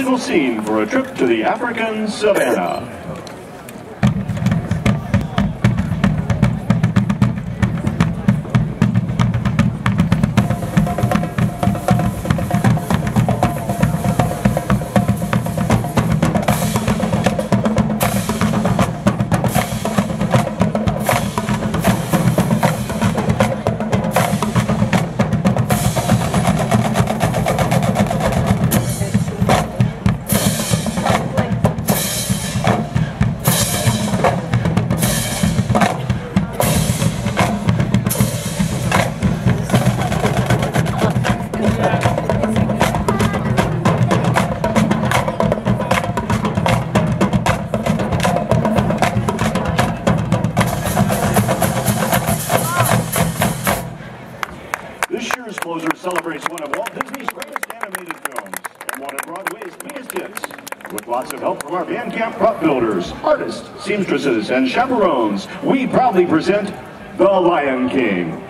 musical scene for a trip to the African savannah. With lots of help from our Bandcamp prop builders, artists, seamstresses, and chaperones, we proudly present The Lion King.